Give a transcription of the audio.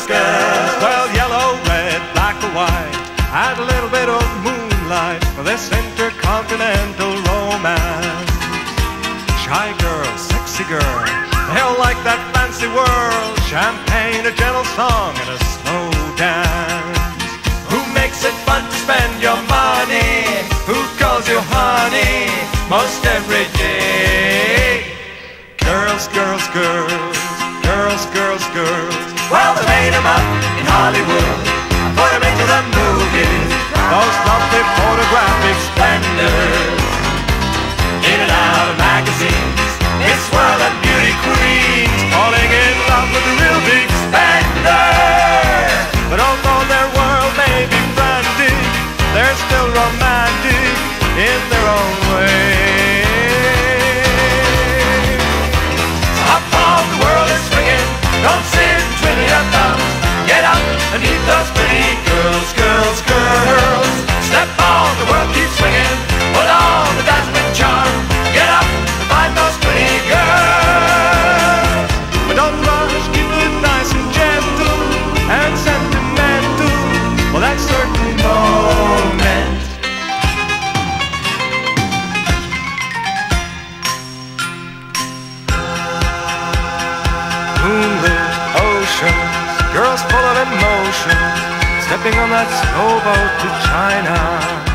Oscars. Well, yellow, red, black, or white. Add a little bit of moonlight for this intercontinental romance. Shy girl, sexy girl, they'll like that fancy world. Champagne, a gentle song, and a slow dance. Who makes it fun to spend your money? Who calls you honey most every day? Girls, girls, girls, girls, girls, girls. Well, they made him up in Hollywood, put 'em into the movies. Those lovely photographic splendors, in and out of magazines. This world of beauty queens, falling in love with the real big spender. But although their world may be frantic, they're still romantic in their own way. Get up and meet those pretty girls, girls, girls. Step oceans, girls full of emotion, stepping on that slow boat to China.